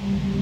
Mm-hmm.